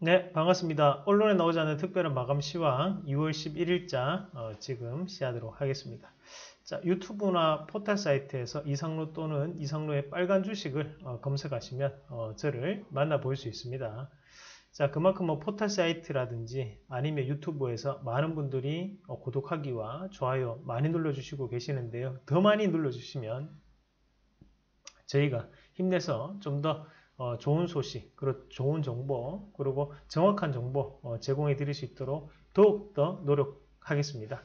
네, 반갑습니다. 언론에 나오지 않는 특별한 마감 시황 2월 11일자 어, 지금 시작하도록 하겠습니다. 자, 유튜브나 포털 사이트에서 이상로 또는 이상로의 빨간 주식을 어, 검색하시면 어, 저를 만나볼 수 있습니다. 자, 그만큼 뭐 포털 사이트라든지 아니면 유튜브에서 많은 분들이 어, 구독하기와 좋아요 많이 눌러주시고 계시는데요. 더 많이 눌러주시면 저희가 힘내서 좀더 어, 좋은 소식, 그리고 좋은 정보, 그리고 정확한 정보 어, 제공해 드릴 수 있도록 더욱더 노력하겠습니다.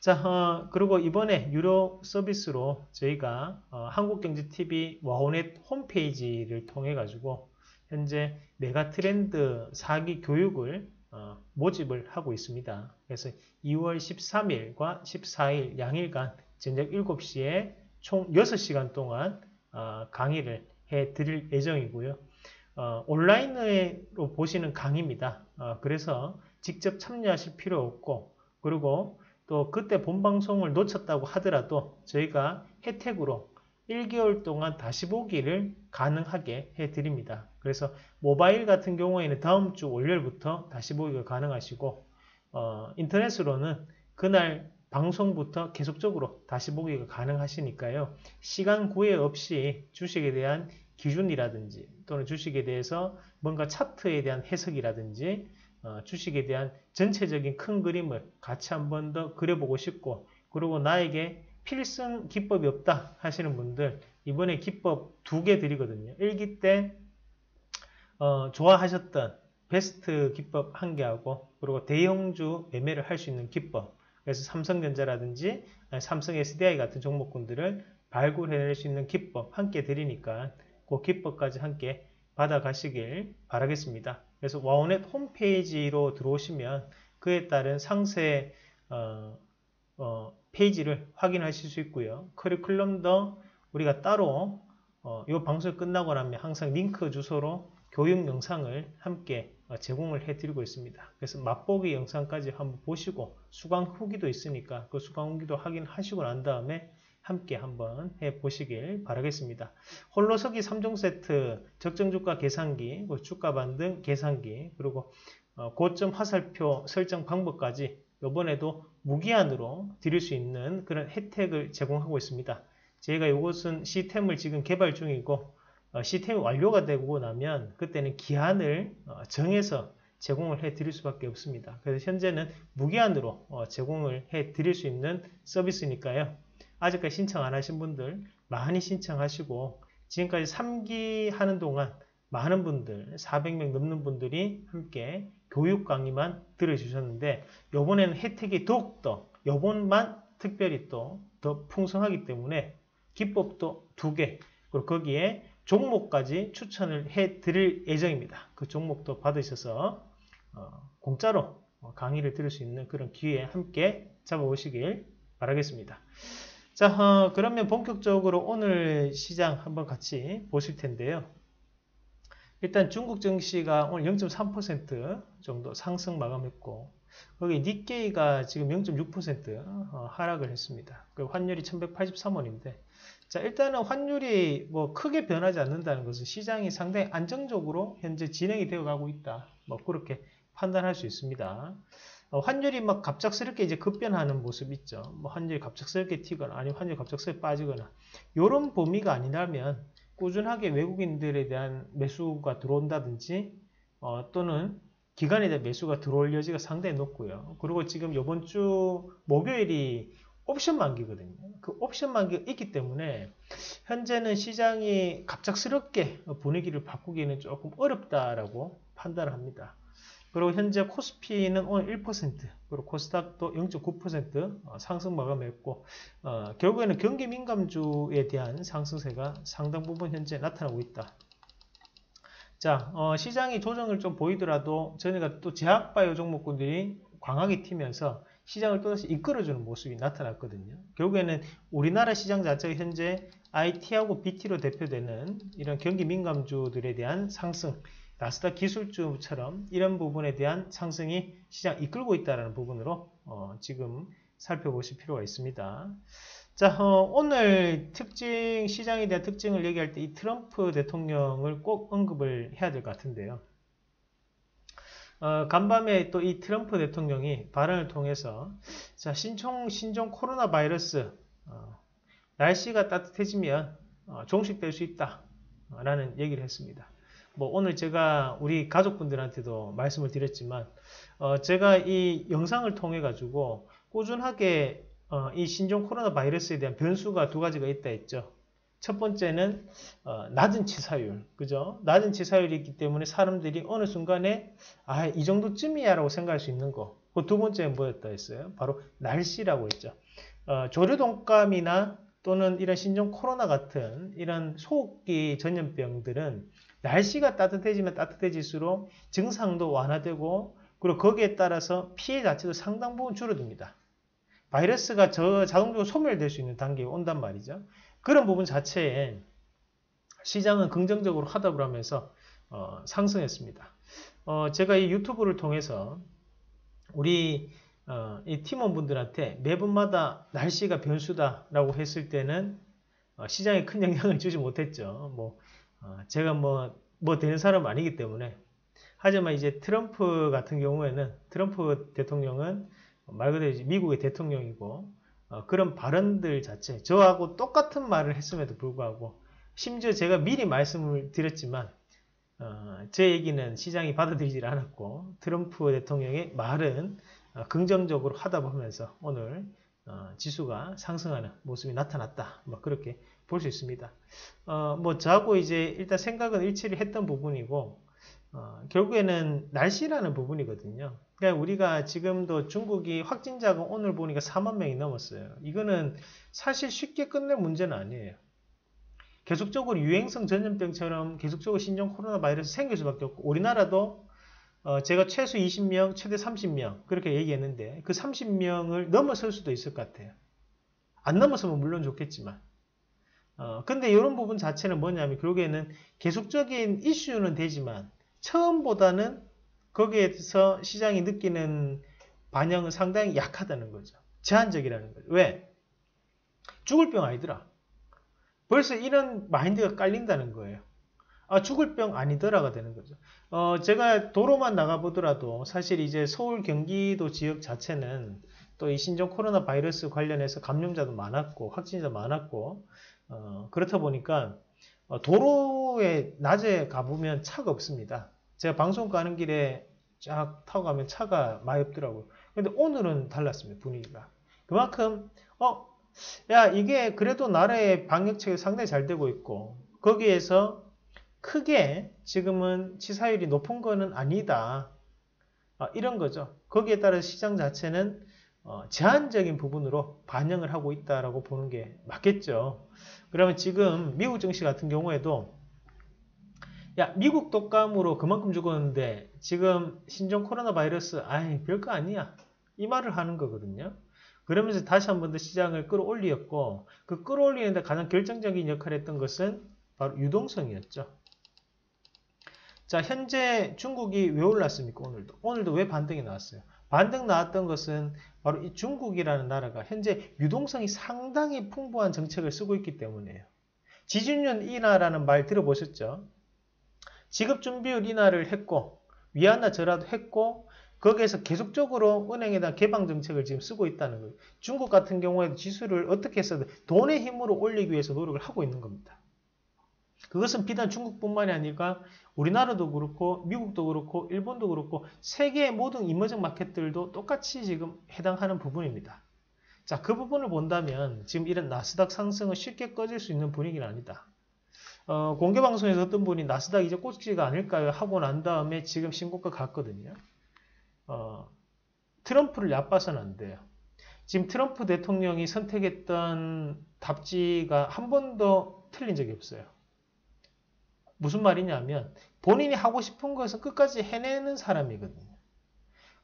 자, 어, 그리고 이번에 유료 서비스로 저희가 어, 한국경제TV 와우넷 홈페이지를 통해 가지고 현재 메가 트렌드 사기 교육을 어, 모집을 하고 있습니다. 그래서 2월 13일과 14일 양일간 저녁 7시에 총 6시간 동안 어, 강의를 해 드릴 예정이고요. 어, 온라인으로 보시는 강의입니다. 어, 그래서 직접 참여하실 필요 없고 그리고 또 그때 본 방송을 놓쳤다고 하더라도 저희가 혜택으로 1개월 동안 다시 보기를 가능하게 해드립니다. 그래서 모바일 같은 경우에는 다음 주 월요일부터 다시 보기가 가능하시고 어, 인터넷으로는 그날 방송부터 계속적으로 다시 보기가 가능하시니까요. 시간 구애 없이 주식에 대한 기준이라든지 또는 주식에 대해서 뭔가 차트에 대한 해석이라든지 어, 주식에 대한 전체적인 큰 그림을 같이 한 번 더 그려보고 싶고 그리고 나에게 필승 기법이 없다 하시는 분들 이번에 기법 두 개 드리거든요. 1기 때 어, 좋아하셨던 베스트 기법 한 개하고 그리고 대형주 매매를 할 수 있는 기법 그래서 삼성전자라든지 삼성 SDI 같은 종목군들을 발굴해낼 수 있는 기법 함께 드리니까 그 기법까지 함께 받아가시길 바라겠습니다. 그래서 와우넷 홈페이지로 들어오시면 그에 따른 상세 어, 어, 페이지를 확인하실 수 있고요. 커리큘럼도 우리가 따로 어, 이 방송 끝나고 나면 항상 링크 주소로 교육 영상을 함께 어, 제공을 해드리고 있습니다. 그래서 맛보기 영상까지 한번 보시고 수강 후기도 있으니까 그 수강 후기도 확인하시고 난 다음에 함께 한번 해보시길 바라겠습니다. 홀로서기 3종 세트, 적정주가 계산기, 주가 반등 계산기, 그리고 어, 고점 화살표 설정 방법까지 이번에도 무기한으로 드릴 수 있는 그런 혜택을 제공하고 있습니다. 저희가 이것은 시스템을 지금 개발 중이고 어, 시스템이 완료가 되고 나면 그때는 기한을 어, 정해서 제공을 해 드릴 수밖에 없습니다. 그래서 현재는 무기한으로 어, 제공을 해 드릴 수 있는 서비스니까요. 아직까지 신청 안 하신 분들 많이 신청하시고 지금까지 3기 하는 동안 많은 분들 400명 넘는 분들이 함께 교육 강의만 들어주셨는데 요번에는 혜택이 더욱더 요번만 특별히 또 더 풍성하기 때문에 기법도 두개 그리고 거기에 종목까지 추천을 해 드릴 예정입니다. 그 종목도 받으셔서 어, 공짜로 강의를 들을 수 있는 그런 기회에 함께 잡아오시길 바라겠습니다. 자, 어, 그러면 본격적으로 오늘 시장 한번 같이 보실 텐데요. 일단 중국 증시가 오늘 0.3% 정도 상승 마감했고 거기 니케이가 지금 0.6% 어, 하락을 했습니다. 그 환율이 1183원인데 자, 일단은 환율이 뭐 크게 변하지 않는다는 것은 시장이 상당히 안정적으로 현재 진행이 되어 가고 있다. 뭐 그렇게 판단할 수 있습니다. 어, 환율이 막 갑작스럽게 이제 급변하는 모습 있죠. 뭐 환율이 갑작스럽게 튀거나 아니면 환율이 갑작스럽게 빠지거나 이런 범위가 아니라면 꾸준하게 외국인들에 대한 매수가 들어온다든지 어, 또는 기간에 대한 매수가 들어올 여지가 상당히 높고요. 그리고 지금 이번 주 목요일이 옵션 만기거든요. 그 옵션 만기가 있기 때문에 현재는 시장이 갑작스럽게 분위기를 바꾸기는 조금 어렵다라고 판단을 합니다. 그리고 현재 코스피는 오늘 1%, 그리고 코스닥도 0.9% 어, 상승 마감했고, 어, 결국에는 경기 민감주에 대한 상승세가 상당 부분 현재 나타나고 있다. 자, 어, 시장이 조정을 좀 보이더라도 저희가 또 제약바이오 종목군들이 광하게 튀면서 시장을 또다시 이끌어주는 모습이 나타났거든요. 결국에는 우리나라 시장 자체가 현재 IT하고 BT로 대표되는 이런 경기 민감주들에 대한 상승, 나스닥 기술주처럼 이런 부분에 대한 상승이 시장 이끌고 있다는 부분으로 어, 지금 살펴보실 필요가 있습니다. 자, 어, 오늘 특징, 시장에 대한 특징을 얘기할 때 이 트럼프 대통령을 꼭 언급을 해야 될 것 같은데요. 어, 간밤에 또 이 트럼프 대통령이 발언을 통해서 자 신종 신종 코로나 바이러스 어, 날씨가 따뜻해지면 어, 종식될 수 있다라는 얘기를 했습니다. 뭐 오늘 제가 우리 가족분들한테도 말씀을 드렸지만 어, 제가 이 영상을 통해 가지고 꾸준하게 어, 이 신종 코로나 바이러스에 대한 변수가 두 가지가 있다 했죠. 첫 번째는 어, 낮은 치사율, 그죠? 낮은 치사율이 있기 때문에 사람들이 어느 순간에 아, 이 정도쯤이야라고 생각할 수 있는 거. 그 두 번째는 뭐였다 했어요? 바로 날씨라고 했죠. 어, 조류독감이나 또는 이런 신종 코로나 같은 이런 소호흡기 전염병들은 날씨가 따뜻해지면 따뜻해질수록 증상도 완화되고 그리고 거기에 따라서 피해 자체도 상당 부분 줄어듭니다. 바이러스가 저 자동적으로 소멸될 수 있는 단계에 온단 말이죠. 그런 부분 자체에 시장은 긍정적으로 하답을 하면서 어, 상승했습니다. 어, 제가 이 유튜브를 통해서 우리 어, 이 팀원분들한테 매번마다 날씨가 변수다라고 했을 때는 어, 시장에 큰 영향을 주지 못했죠. 뭐 어, 제가 뭐, 뭐 되는 사람은 아니기 때문에 하지만 이제 트럼프 같은 경우에는 트럼프 대통령은 말 그대로 미국의 대통령이고 어, 그런 발언들 자체 저하고 똑같은 말을 했음에도 불구하고 심지어 제가 미리 말씀을 드렸지만 어, 제 얘기는 시장이 받아들이질 않았고 트럼프 대통령의 말은 어, 긍정적으로 하다 보면서 오늘 어, 지수가 상승하는 모습이 나타났다. 뭐 그렇게 볼 수 있습니다. 어, 뭐 저하고 이제 일단 생각은 일치를 했던 부분이고 어, 결국에는 날씨라는 부분이거든요. 그러니까 우리가 지금도 중국이 확진자가 오늘 보니까 4만 명이 넘었어요. 이거는 사실 쉽게 끝낼 문제는 아니에요. 계속적으로 유행성 전염병처럼 계속적으로 신종 코로나 바이러스 생길 수밖에 없고 우리나라도 어, 제가 최소 20명, 최대 30명 그렇게 얘기했는데 그 30명을 넘어설 수도 있을 것 같아요. 안 넘어서면 물론 좋겠지만 어, 근데 이런 부분 자체는 뭐냐면 결국에는 계속적인 이슈는 되지만 처음보다는 거기에서 시장이 느끼는 반영은 상당히 약하다는 거죠. 제한적이라는 거죠. 왜? 죽을 병 아니더라. 벌써 이런 마인드가 깔린다는 거예요. 아, 죽을 병 아니더라가 되는 거죠. 어, 제가 도로만 나가보더라도 사실 이제 서울 경기도 지역 자체는 또 이 신종 코로나 바이러스 관련해서 감염자도 많았고 확진자 많았고 어, 그렇다 보니까 어, 도로에 낮에 가보면 차가 없습니다. 제가 방송 가는 길에 쫙 타고 가면 차가 많이 없더라고요. 근데 오늘은 달랐습니다. 분위기가. 그만큼 어, 야 이게 그래도 나라의 방역책이 상당히 잘 되고 있고 거기에서 크게 지금은 치사율이 높은 거는 아니다. 아, 이런 거죠. 거기에 따라 시장 자체는 어, 제한적인 부분으로 반영을 하고 있다라고 보는 게 맞겠죠. 그러면 지금 미국 증시 같은 경우에도 야 미국 독감으로 그만큼 죽었는데 지금 신종 코로나 바이러스 아이 별거 아니야. 이 말을 하는 거거든요. 그러면서 다시 한 번 더 시장을 끌어올리었고 그 끌어올리는 데 가장 결정적인 역할을 했던 것은 바로 유동성이었죠. 자 현재 중국이 왜 올랐습니까 오늘도? 오늘도 왜 반등이 나왔어요? 반등 나왔던 것은 바로 이 중국이라는 나라가 현재 유동성이 상당히 풍부한 정책을 쓰고 있기 때문이에요. 지준율 인하라는 말 들어보셨죠 지급 준비율 인하를 했고 위안화 절하도 했고 거기에서 계속적으로 은행에 대한 개방 정책을 지금 쓰고 있다는 거예요. 중국 같은 경우에도 지수를 어떻게 해서든 돈의 힘으로 올리기 위해서 노력을 하고 있는 겁니다. 그것은 비단 중국뿐만이 아니라 우리나라도 그렇고 미국도 그렇고 일본도 그렇고 세계의 모든 이머징 마켓들도 똑같이 지금 해당하는 부분입니다. 자, 그 부분을 본다면 지금 이런 나스닥 상승은 쉽게 꺼질 수 있는 분위기는 아니다. 어, 공개 방송에서 어떤 분이 나스닥 이제 꽂지가 않을까요? 하고 난 다음에 지금 신고가 갔거든요. 어, 트럼프를 얕봐서는 안 돼요. 지금 트럼프 대통령이 선택했던 답지가 한 번도 틀린 적이 없어요. 무슨 말이냐면 본인이 하고 싶은 것을 끝까지 해내는 사람이거든요.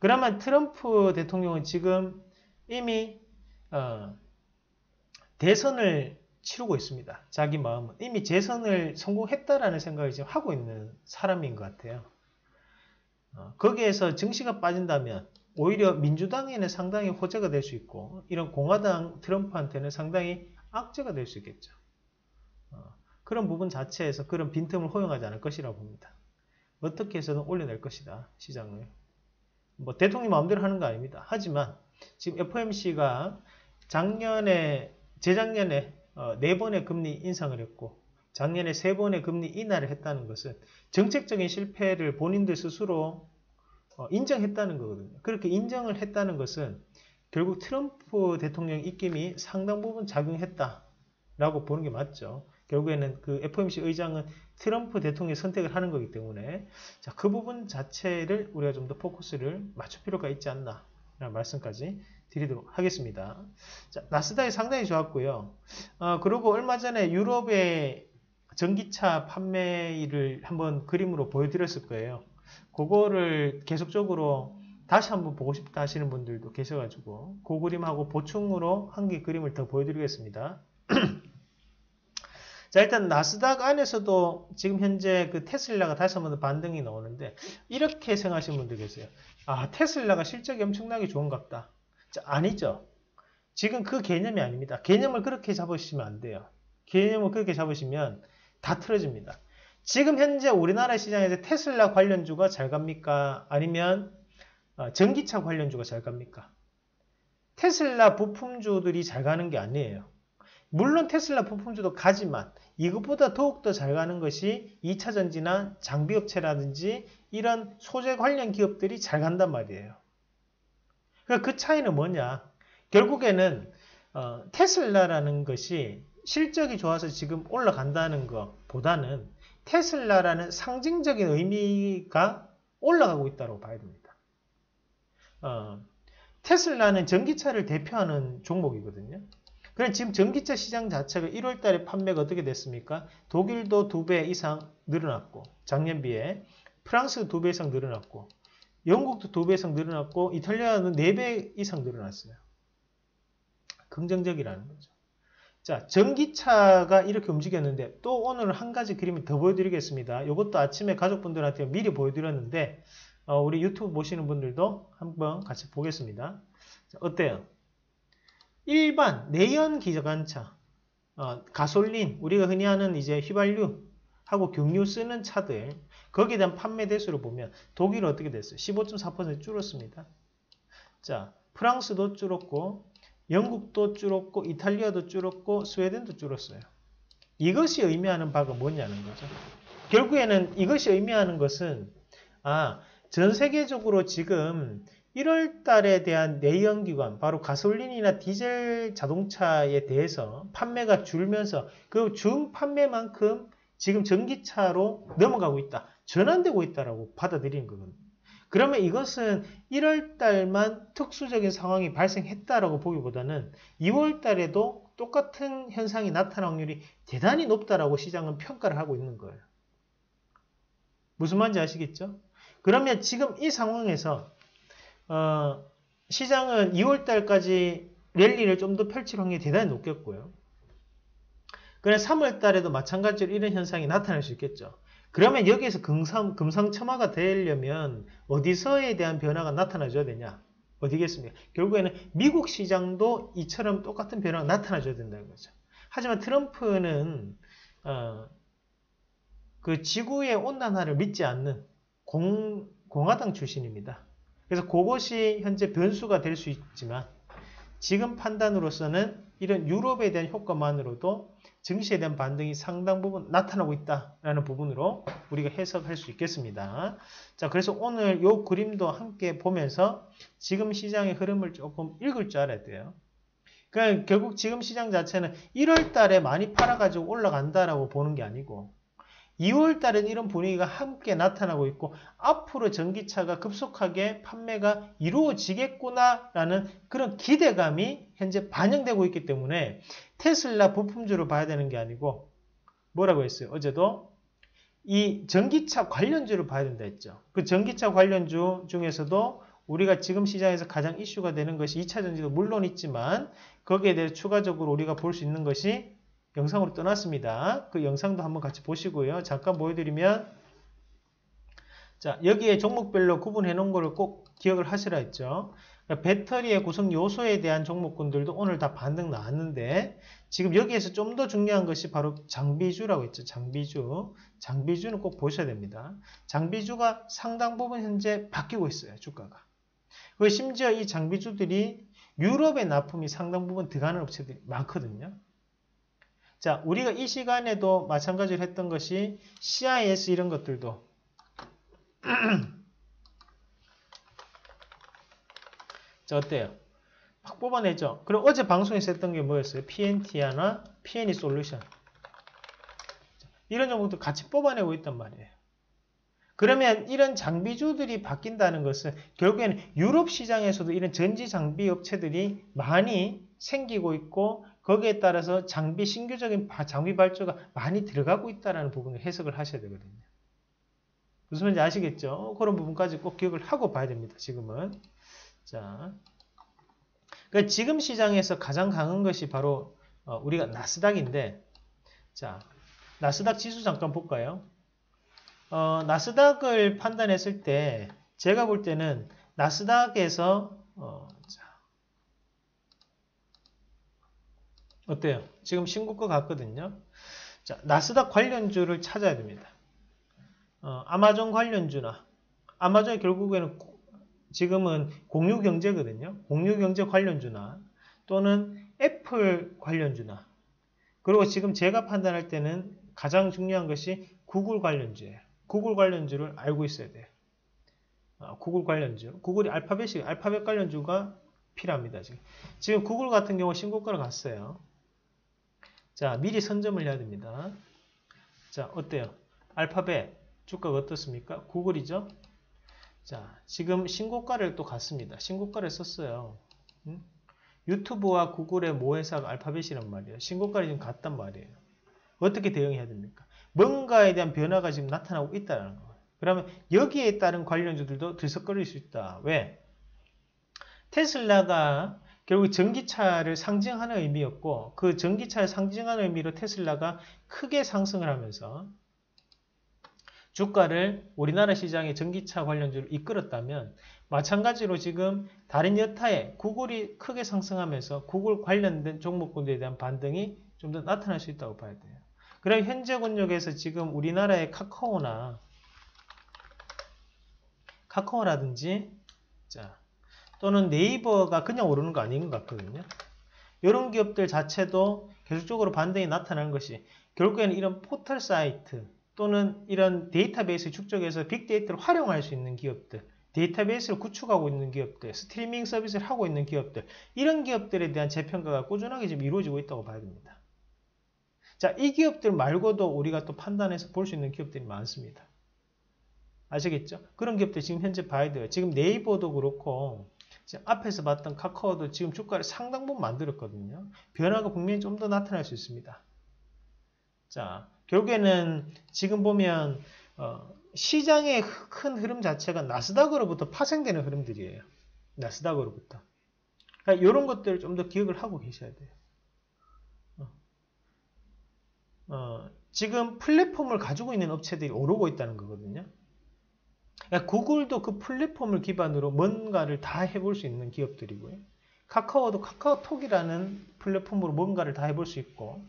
그러면 트럼프 대통령은 지금 이미 어, 대선을 치르고 있습니다. 자기 마음은 이미 재선을 성공했다라는 생각을 지금 하고 있는 사람인 것 같아요. 어, 거기에서 정시가 빠진다면 오히려 민주당에는 상당히 호재가 될 수 있고 이런 공화당 트럼프한테는 상당히 악재가 될 수 있겠죠. 어, 그런 부분 자체에서 그런 빈틈을 허용하지 않을 것이라고 봅니다. 어떻게 해서든 올려낼 것이다. 시장을. 뭐 대통령 마음대로 하는 거 아닙니다. 하지만 지금 FOMC가 작년에 재작년에 어, 네 번의 금리 인상을 했고 작년에 세 번의 금리 인하를 했다는 것은 정책적인 실패를 본인들 스스로 어, 인정했다는 거거든요. 그렇게 인정을 했다는 것은 결국 트럼프 대통령 입김이 상당 부분 작용했다라고 보는 게 맞죠. 결국에는 그 FOMC 의장은 트럼프 대통령 선택을 하는 거기 때문에 자, 그 부분 자체를 우리가 좀 더 포커스를 맞출 필요가 있지 않나 라는 말씀까지 드리도록 하겠습니다. 자, 나스닥이 상당히 좋았고요. 어, 그리고 얼마 전에 유럽의 전기차 판매를 한번 그림으로 보여드렸을 거예요. 그거를 계속적으로 다시 한번 보고 싶다 하시는 분들도 계셔가지고 그 그림하고 보충으로 한 개 그림을 더 보여드리겠습니다. 자 일단 나스닥 안에서도 지금 현재 그 테슬라가 다시 한번 반등이 나오는데 이렇게 생각하시는 분들 계세요. 아 테슬라가 실적이 엄청나게 좋은 것 같다. 자, 아니죠. 지금 그 개념이 아닙니다. 개념을 그렇게 잡으시면 안 돼요. 개념을 그렇게 잡으시면 다 틀어집니다. 지금 현재 우리나라 시장에서 테슬라 관련주가 잘 갑니까? 아니면 어, 전기차 관련주가 잘 갑니까? 테슬라 부품주들이 잘 가는 게 아니에요. 물론 테슬라 부품주도 가지만 이것보다 더욱더 잘 가는 것이 2차 전지나 장비업체라든지 이런 소재 관련 기업들이 잘 간단 말이에요. 그러니까 그 차이는 뭐냐? 결국에는 어, 테슬라라는 것이 실적이 좋아서 지금 올라간다는 것보다는 테슬라라는 상징적인 의미가 올라가고 있다고 봐야 됩니다. 어, 테슬라는 전기차를 대표하는 종목이거든요. 그럼 지금 전기차 시장 자체가 1월 달에 판매가 어떻게 됐습니까? 독일도 2배 이상 늘어났고 작년 비해 프랑스도 2배 이상 늘어났고 영국도 2배 이상 늘어났고 이탈리아는 4배 이상 늘어났어요. 긍정적이라는 거죠. 자, 전기차가 이렇게 움직였는데 또 오늘 한 가지 그림을 더 보여드리겠습니다. 이것도 아침에 가족분들한테 미리 보여드렸는데 어, 우리 유튜브 보시는 분들도 한번 같이 보겠습니다. 자, 어때요? 일반 내연 기관차, 어, 가솔린, 우리가 흔히 하는 이제 휘발유 하고 경유 쓰는 차들 거기에 대한 판매 대수를 보면 독일은 어떻게 됐어요? 15.4% 줄었습니다. 자, 프랑스도 줄었고 영국도 줄었고 이탈리아도 줄었고 스웨덴도 줄었어요. 이것이 의미하는 바가 뭐냐는 거죠. 결국에는 이것이 의미하는 것은 아, 전 세계적으로 지금 1월 달에 대한 내연기관, 바로 가솔린이나 디젤 자동차에 대해서 판매가 줄면서 그준 판매만큼 지금 전기차로 넘어가고 있다. 전환되고 있다라고 받아들이는 거거든요. 그러면 이것은 1월 달만 특수적인 상황이 발생했다라고 보기보다는 2월 달에도 똑같은 현상이 나타날 확률이 대단히 높다라고 시장은 평가를 하고 있는 거예요. 무슨 말인지 아시겠죠? 그러면 지금 이 상황에서 어, 시장은 2월 달까지 랠리를 좀 더 펼칠 확률이 대단히 높겠고요. 그래 3월 달에도 마찬가지로 이런 현상이 나타날 수 있겠죠. 그러면 여기에서 금상, 금상첨화가 되려면 어디서에 대한 변화가 나타나줘야 되냐? 어디겠습니까? 결국에는 미국 시장도 이처럼 똑같은 변화가 나타나줘야 된다는 거죠. 하지만 트럼프는 어, 그 지구의 온난화를 믿지 않는 공, 공화당 출신입니다. 그래서 그것이 현재 변수가 될 수 있지만 지금 판단으로서는 이런 유럽에 대한 효과만으로도 증시에 대한 반등이 상당 부분 나타나고 있다라는 부분으로 우리가 해석할 수 있겠습니다. 자, 그래서 오늘 이 그림도 함께 보면서 지금 시장의 흐름을 조금 읽을 줄 알아야 돼요. 그러니까 결국 지금 시장 자체는 1월 달에 많이 팔아가지고 올라간다라고 보는 게 아니고 2월 달엔 이런 분위기가 함께 나타나고 있고 앞으로 전기차가 급속하게 판매가 이루어지겠구나라는 그런 기대감이 현재 반영되고 있기 때문에 테슬라 부품주를 봐야 되는 게 아니고 뭐라고 했어요? 어제도 이 전기차 관련주를 봐야 된다 했죠. 그 전기차 관련주 중에서도 우리가 지금 시장에서 가장 이슈가 되는 것이 2차 전지도 물론 있지만 거기에 대해 추가적으로 우리가 볼 수 있는 것이 영상으로 떠났습니다. 그 영상도 한번 같이 보시고요. 잠깐 보여드리면 자 여기에 종목별로 구분해 놓은 거를 꼭 기억을 하시라 했죠. 그러니까 배터리의 구성 요소에 대한 종목군들도 오늘 다 반등 나왔는데 지금 여기에서 좀 더 중요한 것이 바로 장비주라고 했죠. 장비주. 장비주는 꼭 보셔야 됩니다. 장비주가 상당 부분 현재 바뀌고 있어요. 주가가. 그 심지어 이 장비주들이 유럽의 납품이 상당 부분 들어가는 업체들이 많거든요. 자, 우리가 이 시간에도 마찬가지로 했던 것이 CIS 이런 것들도 자, 어때요? 막 뽑아내죠. 그럼 어제 방송에서 했던 게 뭐였어요? PNT나 PNE 솔루션. 이런 정보도 같이 뽑아내고 있단 말이에요. 그러면 이런 장비주들이 바뀐다는 것은 결국에는 유럽 시장에서도 이런 전지 장비 업체들이 많이 생기고 있고 거기에 따라서 장비 신규적인 장비 발주가 많이 들어가고 있다는 부분을 해석을 하셔야 되거든요. 무슨 말인지 아시겠죠? 그런 부분까지 꼭 기억을 하고 봐야 됩니다. 지금은. 자, 그러니까 지금 시장에서 가장 강한 것이 바로 어, 우리가 나스닥인데, 자, 나스닥 지수 잠깐 볼까요? 어, 나스닥을 판단했을 때 제가 볼 때는 나스닥에서 어, 자, 어때요? 지금 신고가 같거든요. 자, 나스닥 관련주를 찾아야 됩니다. 어, 아마존 관련주나 아마존이 결국에는 지금은 공유 경제거든요. 공유 경제 관련주나 또는 애플 관련주나 그리고 지금 제가 판단할 때는 가장 중요한 것이 구글 관련주예요. 구글 관련주를 알고 있어야 돼요. 아, 구글 관련주. 구글이 알파벳이, 알파벳 관련주가 필요합니다. 지금. 지금 구글 같은 경우 신고가를 갔어요. 자, 미리 선점을 해야 됩니다. 자, 어때요? 알파벳 주가가 어떻습니까? 구글이죠? 자, 지금 신고가를 또 갔습니다. 신고가를 썼어요. 응? 유튜브와 구글의 모회사가 알파벳이란 말이에요. 신고가를 지금 갔단 말이에요. 어떻게 대응해야 됩니까? 뭔가에 대한 변화가 지금 나타나고 있다는 거예요. 그러면 여기에 따른 관련주들도 들썩거릴 수 있다. 왜? 테슬라가 결국 전기차를 상징하는 의미였고 그 전기차를 상징하는 의미로 테슬라가 크게 상승을 하면서 주가를 우리나라 시장의 전기차 관련주를 이끌었다면 마찬가지로 지금 다른 여타의 구글이 크게 상승하면서 구글 관련된 종목군들에 대한 반등이 좀 더 나타날 수 있다고 봐야 돼요. 그럼 현재 권역에서 지금 우리나라의 카카오나 카카오라든지 자 또는 네이버가 그냥 오르는 거 아닌 것 같거든요. 이런 기업들 자체도 계속적으로 반등이 나타나는 것이 결국에는 이런 포털 사이트 또는 이런 데이터베이스 축적해서 빅데이터를 활용할 수 있는 기업들 데이터베이스를 구축하고 있는 기업들, 스트리밍 서비스를 하고 있는 기업들, 이런 기업들에 대한 재평가가 꾸준하게 지금 이루어지고 있다고 봐야 됩니다. 자, 이 기업들 말고도 우리가 또 판단해서 볼 수 있는 기업들이 많습니다. 아시겠죠? 그런 기업들 지금 현재 봐야 돼요. 지금 네이버도 그렇고 앞에서 봤던 카카오도 지금 주가를 상당 부분 만들었거든요. 변화가 분명히 좀 더 나타날 수 있습니다. 자, 결국에는 지금 보면 어, 시장의 큰 흐름 자체가 나스닥으로부터 파생되는 흐름들이에요. 나스닥으로부터. 그러니까 이런 것들을 좀 더 기억을 하고 계셔야 돼요. 어, 지금 플랫폼을 가지고 있는 업체들이 오르고 있다는 거거든요. 그러니까 구글도 그 플랫폼을 기반으로 뭔가를 다 해볼 수 있는 기업들이고요. 카카오도 카카오톡이라는 플랫폼으로 뭔가를 다 해볼 수 있고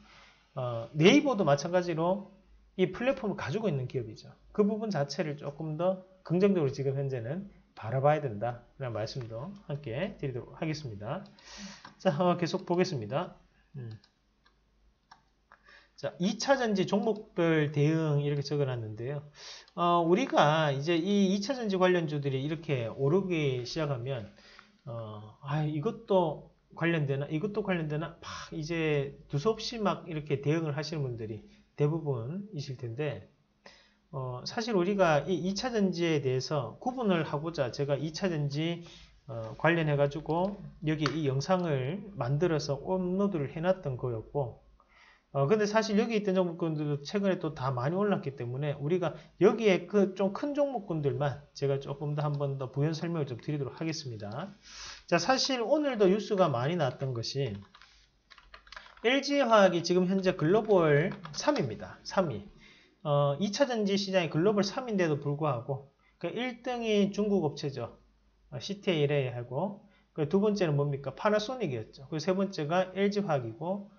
어, 네이버도 마찬가지로 이 플랫폼을 가지고 있는 기업이죠. 그 부분 자체를 조금 더 긍정적으로 지금 현재는 바라봐야 된다라는 말씀도 함께 드리도록 하겠습니다. 자, 어, 계속 보겠습니다. 음. 자, 2차 전지 종목별 대응 이렇게 적어놨는데요. 어, 우리가 이제 이 2차 전지 관련주들이 이렇게 오르기 시작하면, 어, 아, 이것도 관련되나, 이것도 관련되나, 막 이제 두서없이 막 이렇게 대응을 하시는 분들이 대부분이실 텐데, 어, 사실 우리가 이 2차 전지에 대해서 구분을 하고자 제가 2차 전지 어, 관련해 가지고 여기 이 영상을 만들어서 업로드를 해놨던 거였고, 어, 근데 사실 여기 있던 종목군들도 최근에 또 다 많이 올랐기 때문에 우리가 여기에 그 좀 큰 종목군들만 제가 조금 더 한 번 더 부연 설명을 좀 드리도록 하겠습니다. 자, 사실 오늘도 뉴스가 많이 나왔던 것이 LG화학이 지금 현재 글로벌 3위입니다. 3위. 어, 2차 전지 시장이 글로벌 3위인데도 불구하고 그 1등이 중국 업체죠. 어, CTLA하고 그 두 번째는 뭡니까? 파나소닉이었죠. 그리고 세 번째가 LG화학이고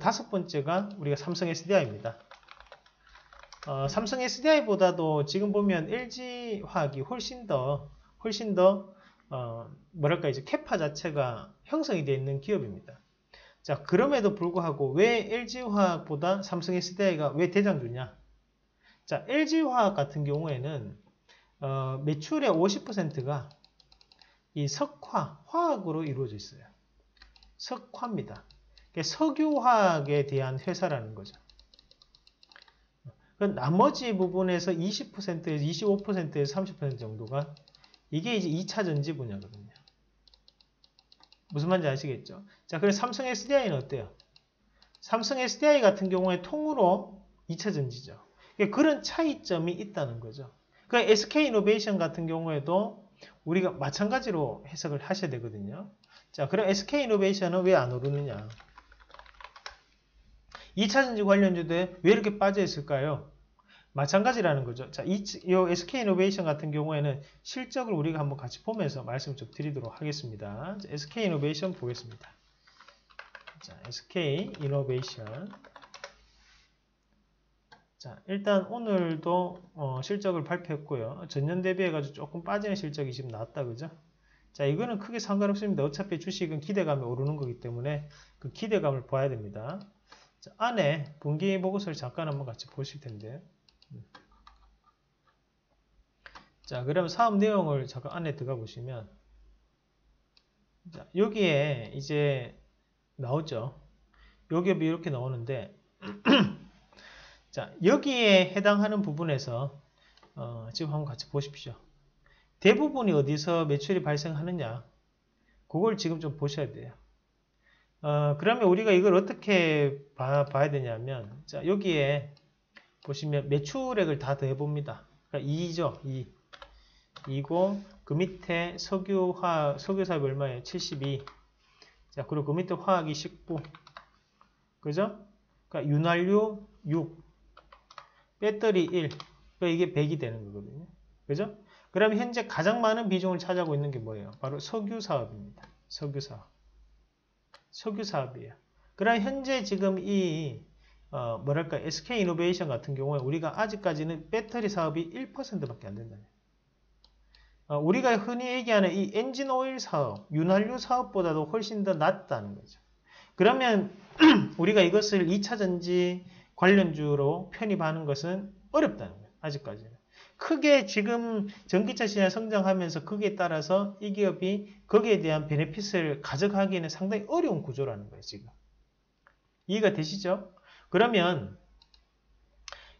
다섯 번째가 우리가 삼성 SDI입니다. 어, 삼성 SDI보다도 지금 보면 LG화학이 훨씬 더 훨씬 더 어, 뭐랄까 이제 캐파 자체가 형성이 되어 있는 기업입니다. 자, 그럼에도 불구하고 왜 LG화학보다 삼성 SDI가 왜 대장주냐? 자, LG화학 같은 경우에는 어, 매출의 50%가 이 석화, 화학으로 이루어져 있어요. 석화입니다. 석유화학에 대한 회사라는 거죠. 그 나머지 부분에서 20%에서 25%에서 30% 정도가 이게 이제 2차 전지 분야거든요. 무슨 말인지 아시겠죠? 자, 그래서 삼성 SDI는 어때요? 삼성 SDI 같은 경우에 통으로 2차 전지죠. 그런 차이점이 있다는 거죠. 그 SK 이노베이션 같은 경우에도 우리가 마찬가지로 해석을 하셔야 되거든요. 자, 그럼 SK 이노베이션은 왜 안 오르느냐? 2차 전지 관련주들 왜 이렇게 빠져 있을까요? 마찬가지라는 거죠. 자, 이, 이 SK 이노베이션 같은 경우에는 실적을 우리가 한번 같이 보면서 말씀 좀 드리도록 하겠습니다. 자, SK 이노베이션 보겠습니다. 자, SK 이노베이션. 자, 일단 오늘도 어, 실적을 발표했고요. 전년 대비해가지고 조금 빠지는 실적이 지금 나왔다, 그죠? 자, 이거는 크게 상관없습니다. 어차피 주식은 기대감이 오르는 거기 때문에 그 기대감을 봐야 됩니다. 자, 안에 분기 보고서를 잠깐 한번 같이 보실 텐데. 자, 그럼 사업 내용을 잠깐 안에 들어가 보시면 자, 여기에 이제 나오죠. 여기 이렇게 나오는데 자, 여기에 해당하는 부분에서 어, 지금 한번 같이 보십시오. 대부분이 어디서 매출이 발생하느냐 그걸 지금 좀 보셔야 돼요. 어, 그러면 우리가 이걸 어떻게 봐, 봐야 되냐면 자 여기에 보시면 매출액을 다 더해봅니다. 그러니까 2죠. 2. 2고 그 밑에 석유화 석유사업 얼마예요? 72. 자 그리고 그 밑에 화학이 19. 그죠? 그러니까 윤활유 6. 배터리 1. 그러니까 이게 100이 되는 거거든요. 그죠? 그럼 현재 가장 많은 비중을 차지하고 있는 게 뭐예요? 바로 석유 사업입니다. 석유 사업. 석유 사업이에요. 그럼 현재 지금 이 어, 뭐랄까 SK 이노베이션 같은 경우에 우리가 아직까지는 배터리 사업이 1%밖에 안 된다. 어, 우리가 흔히 얘기하는 이 엔진 오일 사업, 윤활유 사업보다도 훨씬 더 낫다는 거죠. 그러면 우리가 이것을 2차 전지 관련주로 편입하는 것은 어렵다는 거예요. 아직까지는. 크게 지금 전기차 시장 성장하면서 거기에 따라서 이 기업이 거기에 대한 베네핏을 가져가기에는 상당히 어려운 구조라는 거예요, 지금. 이해가 되시죠? 그러면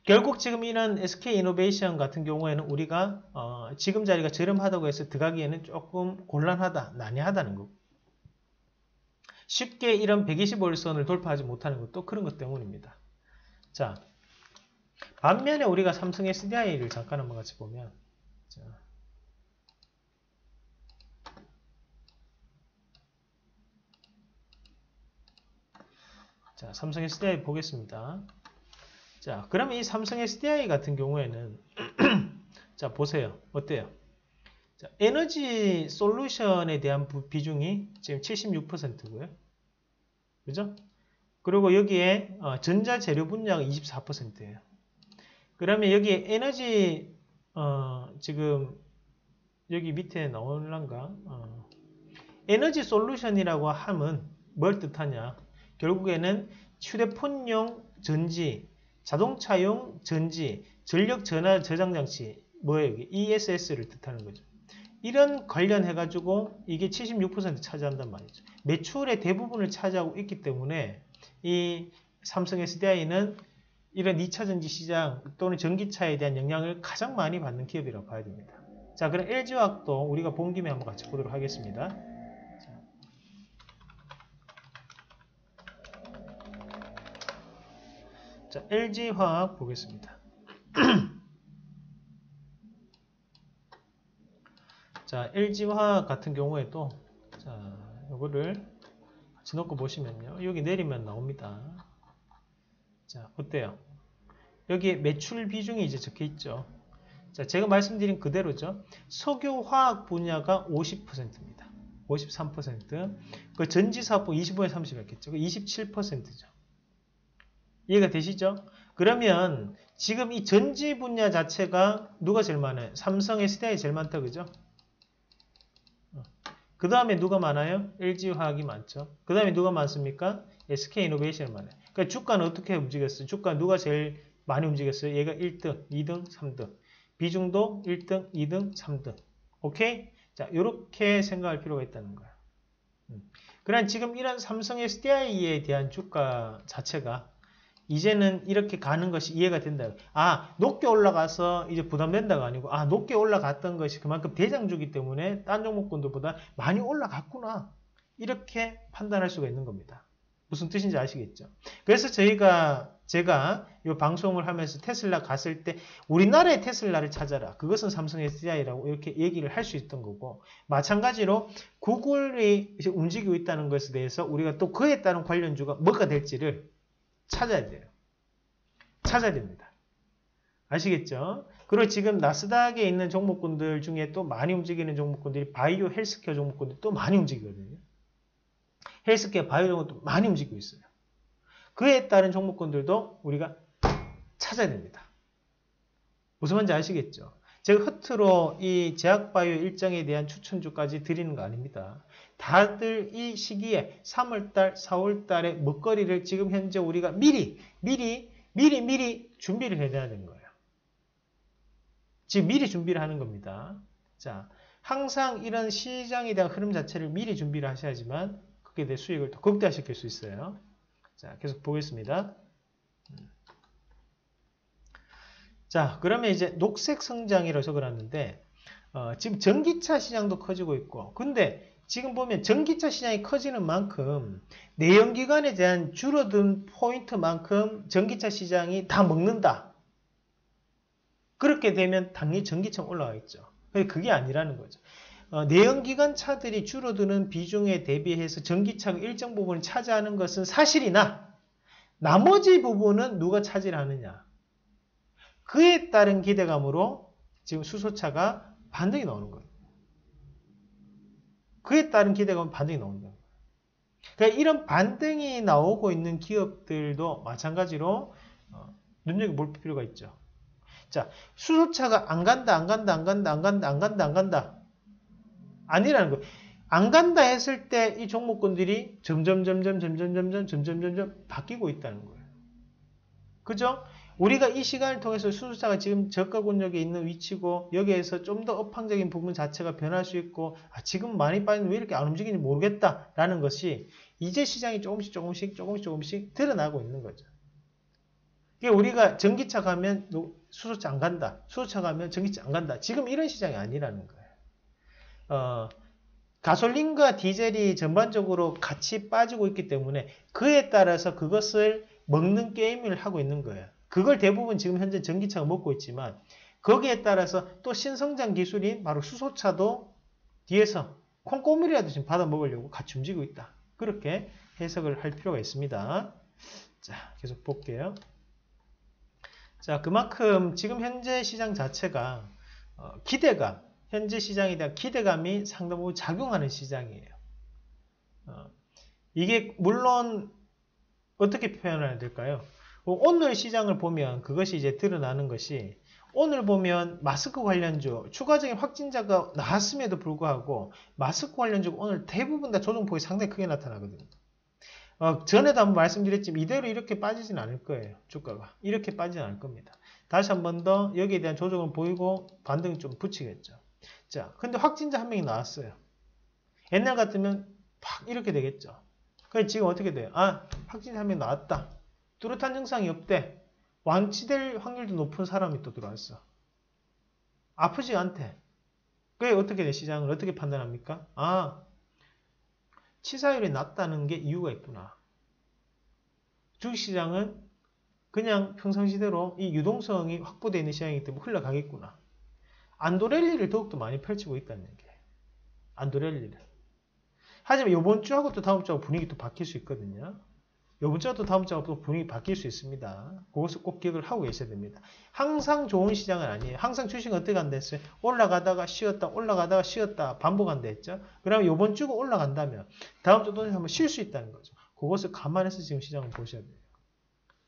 결국 지금 이런 SK 이노베이션 같은 경우에는 우리가 어 지금 자리가 저렴하다고 해서 들어가기에는 조금 곤란하다, 난해하다는 거고 쉽게 이런 125일선을 돌파하지 못하는 것도 그런 것 때문입니다. 자, 반면에 우리가 삼성 SDI를 잠깐 한번 같이 보면 자, 자, 삼성 SDI 보겠습니다. 자, 그러면 이 삼성 SDI 같은 경우에는 자, 보세요. 어때요? 자, 에너지 솔루션에 대한 비중이 지금 76%고요. 그죠? 그리고 여기에 어, 전자 재료 분야가 24%예요. 그러면 여기 에너지 어, 지금 여기 밑에 나올란가? 어, 에너지 솔루션이라고 하면 뭘 뜻하냐? 결국에는 휴대폰용 전지 자동차용 전지 전력 전화 저장 장치 뭐예요 ESS를 뜻하는 거죠. 이런 관련해 가지고 이게 76% 차지한단 말이죠. 매출의 대부분을 차지하고 있기 때문에 이 삼성 SDI는 이런 2차 전지 시장 또는 전기차에 대한 영향을 가장 많이 받는 기업이라고 봐야 됩니다. 자, 그럼 LG화학도 우리가 본 김에 한번 같이 보도록 하겠습니다. 자, LG화학 보겠습니다. 자, LG화학 같은 경우에도 자, 요거를 같이 놓고 보시면요. 여기 내리면 나옵니다. 자, 어때요? 여기 매출 비중이 이제 적혀 있죠. 자, 제가 말씀드린 그대로죠. 석유화학 분야가 50%입니다. 53%. 그 전지사업부 25에 30 했겠죠. 그 27%죠. 이해가 되시죠? 그러면 지금 이 전지 분야 자체가 누가 제일 많아요? 삼성 SDI 제일 많다, 그죠? 어. 그 다음에 누가 많아요? LG화학이 많죠. 그 다음에 누가 많습니까? SK이노베이션이 많아요. 그러니까 주가는 어떻게 움직였어요? 주가 누가 제일 많이 움직였어요? 얘가 1등, 2등, 3등. 비중도 1등, 2등, 3등. 오케이? 자, 이렇게 생각할 필요가 있다는 거야. 음. 그러나 지금 이런 삼성 SDI에 대한 주가 자체가 이제는 이렇게 가는 것이 이해가 된다. 아, 높게 올라가서 이제 부담된다가 아니고, 아, 높게 올라갔던 것이 그만큼 대장주기 때문에 딴 종목군들보다 많이 올라갔구나. 이렇게 판단할 수가 있는 겁니다. 무슨 뜻인지 아시겠죠? 그래서 저희가 제가 이 방송을 하면서 테슬라 갔을 때 우리나라의 테슬라를 찾아라. 그것은 삼성 SDI라고 이렇게 얘기를 할 수 있던 거고 마찬가지로 구글이 움직이고 있다는 것에 대해서 우리가 또 그에 따른 관련주가 뭐가 될지를 찾아야 돼요. 찾아야 됩니다. 아시겠죠? 그리고 지금 나스닥에 있는 종목군들 중에 또 많이 움직이는 종목군들이 바이오 헬스케어 종목군들이 또 많이 움직이거든요. 헬스케어 바이오 종목도 많이 움직이고 있어요. 그에 따른 종목군들도 우리가 찾아야 됩니다. 무슨 말인지 아시겠죠? 제가 허트로 이 제약바이오 일정에 대한 추천주까지 드리는 거 아닙니다. 다들 이 시기에 3월달, 4월달에 먹거리를 지금 현재 우리가 미리, 미리, 미리, 미리 준비를 해야 되는 거예요. 지금 미리 준비를 하는 겁니다. 자, 항상 이런 시장에 대한 흐름 자체를 미리 준비를 하셔야지만 그게 내 수익을 더 극대화시킬 수 있어요. 자, 계속 보겠습니다. 자, 그러면 이제 녹색 성장이라서 그러는데 어, 지금 전기차 시장도 커지고 있고 근데 지금 보면 전기차 시장이 커지는 만큼 내연기관에 대한 줄어든 포인트만큼 전기차 시장이 다 먹는다. 그렇게 되면 당연히 전기차가 올라가겠죠. 그게 아니라는 거죠. 어, 내연기관 차들이 줄어드는 비중에 대비해서 전기차가 일정 부분 차지하는 것은 사실이나 나머지 부분은 누가 차지하느냐. 그에 따른 기대감으로 지금 수소차가 반등이 나오는 거예요. 그에 따른 기대감 반등이 나오는 거예요. 그러니까 이런 반등이 나오고 있는 기업들도 마찬가지로 어, 눈여겨볼 필요가 있죠. 자, 수소차가 안 간다, 안 간다, 안 간다, 안 간다, 안 간다, 안 간다. 아니라는 거예요. 안 간다 했을 때 이 종목군들이 점점, 점점, 점점, 점점, 점점, 점점 바뀌고 있다는 거예요. 그죠? 우리가 이 시간을 통해서 수소차가 지금 저가 권역에 있는 위치고 여기에서 좀 더 업황적인 부분 자체가 변할 수 있고 아, 지금 많이 빠지는데 왜 이렇게 안 움직이는지 모르겠다라는 것이 이제 시장이 조금씩 조금씩 조금씩 조금씩 드러나고 있는 거죠. 이게 우리가 전기차 가면 수소차 안 간다. 수소차 가면 전기차 안 간다. 지금 이런 시장이 아니라는 거예요. 어, 가솔린과 디젤이 전반적으로 같이 빠지고 있기 때문에 그에 따라서 그것을 먹는 게임을 하고 있는 거예요. 그걸 대부분 지금 현재 전기차가 먹고 있지만 거기에 따라서 또 신성장 기술인 바로 수소차도 뒤에서 콩고물이라도 지금 받아 먹으려고 같이 움직이고 있다. 그렇게 해석을 할 필요가 있습니다. 자, 계속 볼게요. 자, 그만큼 지금 현재 시장 자체가 어, 기대감, 현재 시장에 대한 기대감이 상당 부분 작용하는 시장이에요. 어, 이게 물론 어떻게 표현해야 될까요? 오늘 시장을 보면 그것이 이제 드러나는 것이 오늘 보면 마스크 관련주 추가적인 확진자가 나왔음에도 불구하고 마스크 관련주가 오늘 대부분 다 조정폭이 상당히 크게 나타나거든요. 어, 전에도 한번 말씀드렸지만 이대로 이렇게 빠지진 않을 거예요. 주가가. 이렇게 빠지진 않을 겁니다. 다시 한 번 더 여기에 대한 조정을 보이고 반등이 좀 붙이겠죠. 자, 근데 확진자 한 명이 나왔어요. 옛날 같으면 팍 이렇게 되겠죠. 그래 지금 어떻게 돼요? 아, 확진자 한 명 나왔다. 뚜렷한 증상이 없대. 완치될 확률도 높은 사람이 또 들어왔어. 아프지 않대. 그게 어떻게 돼? 시장을 어떻게 판단합니까? 아, 치사율이 낮다는 게 이유가 있구나. 주식시장은 그냥 평상시대로 이 유동성이 확보되어 있는 시장이기 때문에 흘러가겠구나. 안도렐리를 더욱더 많이 펼치고 있다는 얘기예요. 안도렐리를. 하지만 이번 주하고 또 다음 주하고 분위기 또 바뀔 수 있거든요. 이번 주하고 다음 주하고 또 분위기 바뀔 수 있습니다. 그것을 꼭 기억을 하고 계셔야 됩니다. 항상 좋은 시장은 아니에요. 항상 주식은 어떻게 한다 했어요? 올라가다가 쉬었다, 올라가다가 쉬었다 반복한다 했죠. 그러면 이번 주가 올라간다면 다음 주도 한번 쉴 수 있다는 거죠. 그것을 감안해서 지금 시장을 보셔야 돼요.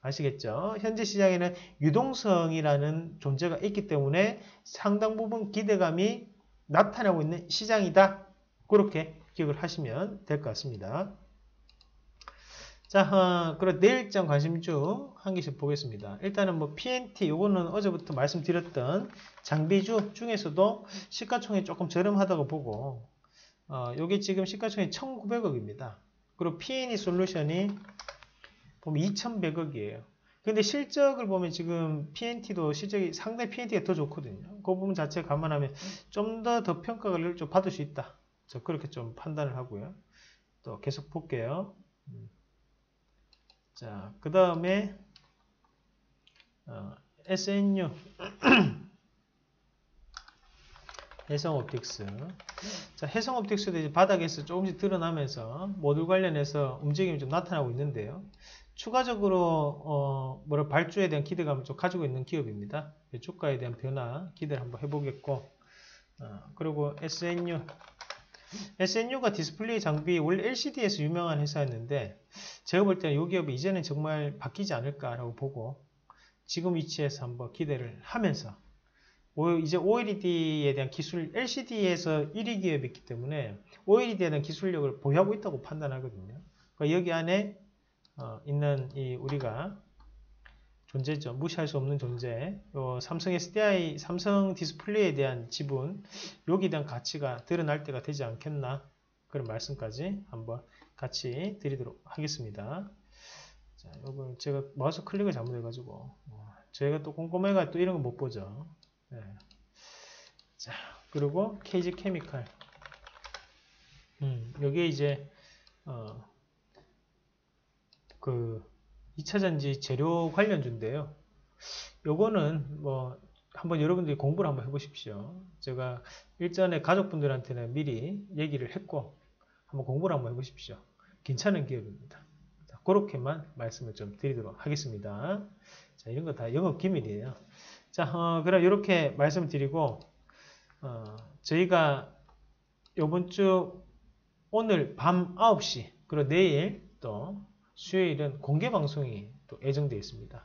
아시겠죠? 현재 시장에는 유동성이라는 존재가 있기 때문에 상당 부분 기대감이 나타나고 있는 시장이다. 그렇게 기억을 하시면 될 것 같습니다. 자, 어, 그럼 내일장 관심주 한 개씩 보겠습니다. 일단은 뭐 PNT, 요거는 어제부터 말씀드렸던 장비주 중에서도 시가총액 조금 저렴하다고 보고, 어, 요게 지금 시가총액 1,900억입니다. 그리고 PNE 솔루션이 보면 2,100억이에요. 근데 실적을 보면 지금 PNT도 실적이 상당히 PNT가 더 좋거든요. 그 부분 자체 감안하면 좀 더더 평가를 좀 받을 수 있다. 저 그렇게 좀 판단을 하고요. 또 계속 볼게요. 음. 자, 그 다음에 어, SNU 해성옵틱스 자, 해성옵틱스도 이제 바닥에서 조금씩 드러나면서 모듈 관련해서 움직임이 좀 나타나고 있는데요. 추가적으로 어, 뭐라 발주에 대한 기대감을 좀 가지고 있는 기업입니다. 주가에 대한 변화 기대를 한번 해보겠고 어, 그리고 SNU SNU가 디스플레이 장비 원래 LCD에서 유명한 회사였는데 제가 볼 때는 이 기업이 이제는 정말 바뀌지 않을까라고 보고 지금 위치에서 한번 기대를 하면서 이제 OLED에 대한 기술 LCD에서 1위 기업이기 때문에 OLED에 대한 기술력을 보유하고 있다고 판단하거든요. 그러니까 여기 안에 어, 있는 이 우리가 존재죠. 무시할 수 없는 존재. 삼성 SDI, 삼성 디스플레이에 대한 지분, 여기에 대한 가치가 드러날 때가 되지 않겠나. 그런 말씀까지 한번 같이 드리도록 하겠습니다. 자, 여러분 제가 마우스 클릭을 잘못해가지고 어, 저희가 또 꼼꼼해가 또 이런 거 못 보죠. 네. 자, 그리고 케이지 케미칼. 음, 여기에 이제 어, 그 2차전지 재료 관련주인데요. 요거는 뭐 한번 여러분들이 공부를 한번 해보십시오. 제가 일전에 가족분들한테는 미리 얘기를 했고 한번 공부를 한번 해보십시오. 괜찮은 기업입니다. 자, 그렇게만 말씀을 좀 드리도록 하겠습니다. 자, 이런 거 다 영업 기밀이에요. 자, 어, 그럼 이렇게 말씀을 드리고 어, 저희가 요번 주 오늘 밤 9시 그리고 내일 또 수요일은 공개 방송이 또 예정되어 있습니다.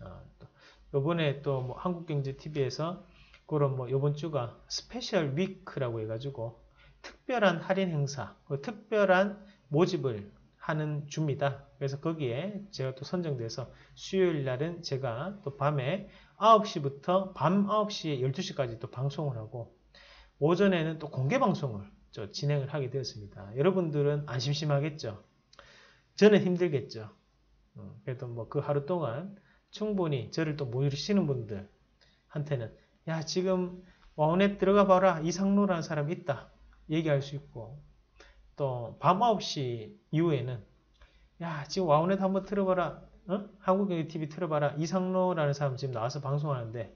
아, 또 요번에 또 뭐 한국경제TV에서 그런 뭐 요번 주가 special week라고 해가지고 특별한 할인 행사, 그 특별한 모집을 하는 주입니다. 그래서 거기에 제가 또 선정돼서 수요일 날은 제가 또 밤에 9시부터 밤 9시에 12시까지 또 방송을 하고 오전에는 또 공개 방송을 진행을 하게 되었습니다. 여러분들은 안 심심하겠죠? 저는 힘들겠죠. 어, 그래도 뭐 그 하루 동안 충분히 저를 또 모르시는 분들한테는 야 지금 와운에 들어가 봐라. 이상로라는 사람이 있다. 얘기할 수 있고. 또 밤 9시 이후에는 야 지금 와운에 한번 들어봐라. 어? 한국경제 TV 틀어봐라. 이상로라는 사람 지금 나와서 방송하는데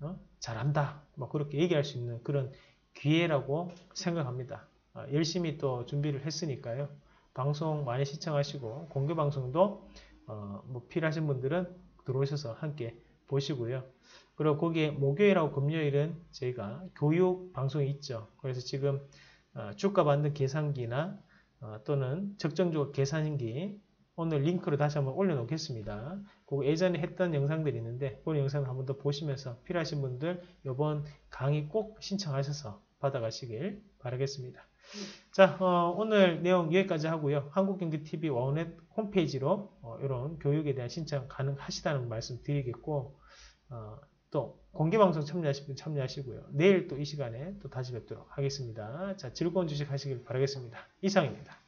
어? 잘한다. 뭐 그렇게 얘기할 수 있는 그런 기회라고 생각합니다. 어, 열심히 또 준비를 했으니까요 방송 많이 시청하시고 공개 방송도 어, 뭐 필요하신 분들은 들어오셔서 함께 보시고요. 그리고 거기에 목요일하고 금요일은 저희가 교육 방송이 있죠. 그래서 지금 어, 주가 받는 계산기나 어, 또는 적정적 계산기 오늘 링크로 다시 한번 올려놓겠습니다. 그 예전에 했던 영상들이 있는데 그 영상을 한번 더 보시면서 필요하신 분들 이번 강의 꼭 신청하셔서 받아가시길 바라겠습니다. 자, 어, 오늘 내용 여기까지 하고요. 한국경제TV 원넷 홈페이지로 어, 이런 교육에 대한 신청 가능하시다는 말씀 드리겠고 어, 또 공개방송 참여하실 분 참여하시고요. 내일 또 이 시간에 또 다시 뵙도록 하겠습니다. 자, 즐거운 주식 하시길 바라겠습니다. 이상입니다.